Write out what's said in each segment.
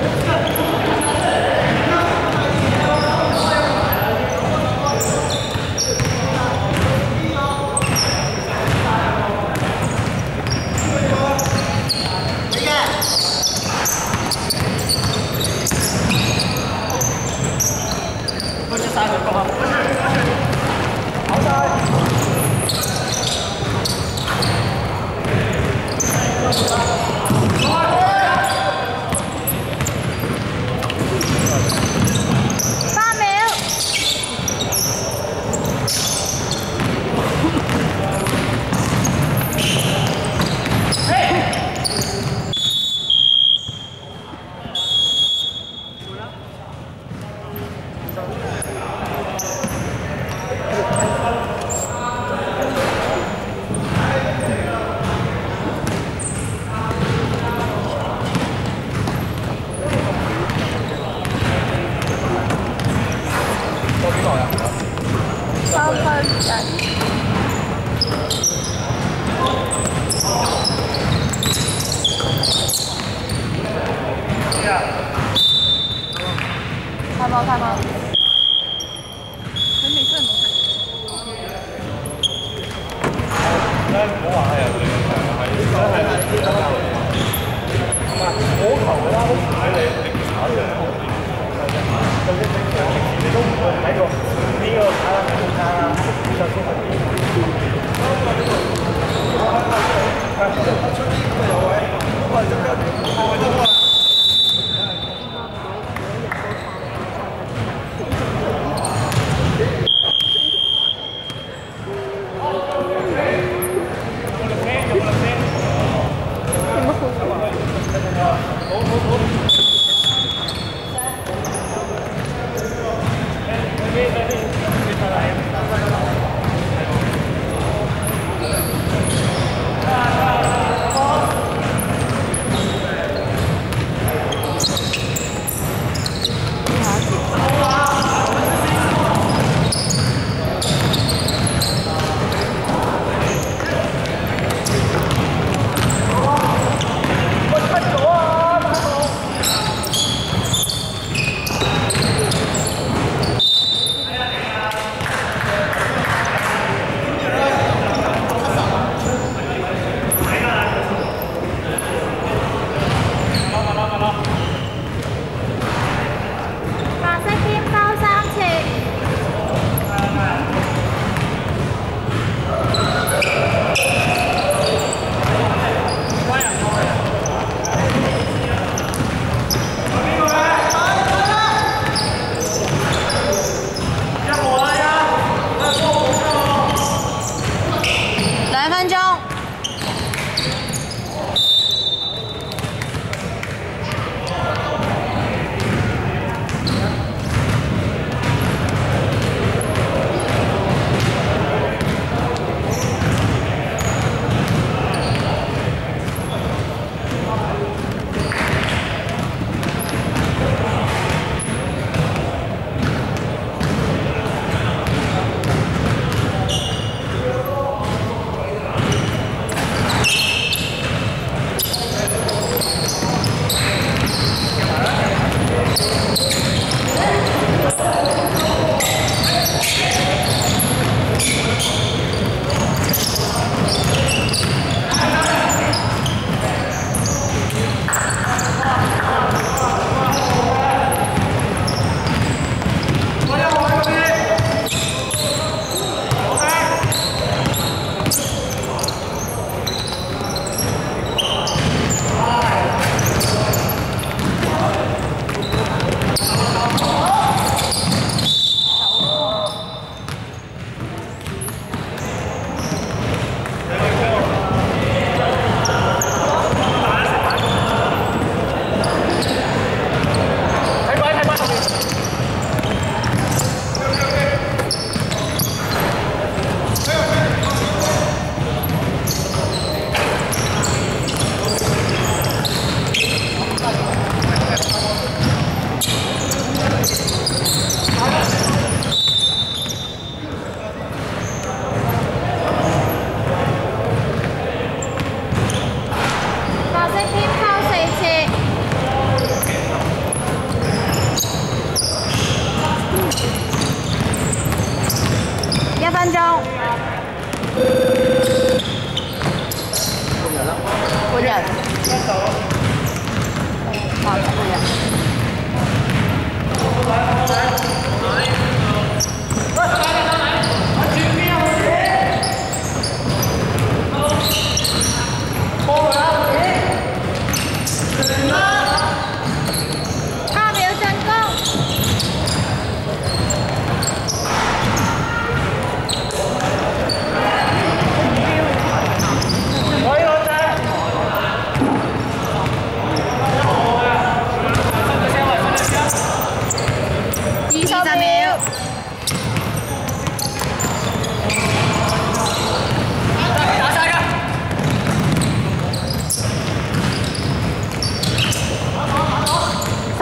Good.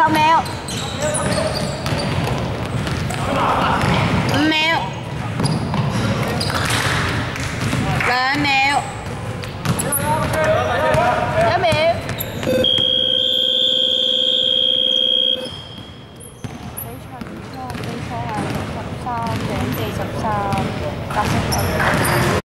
有？没有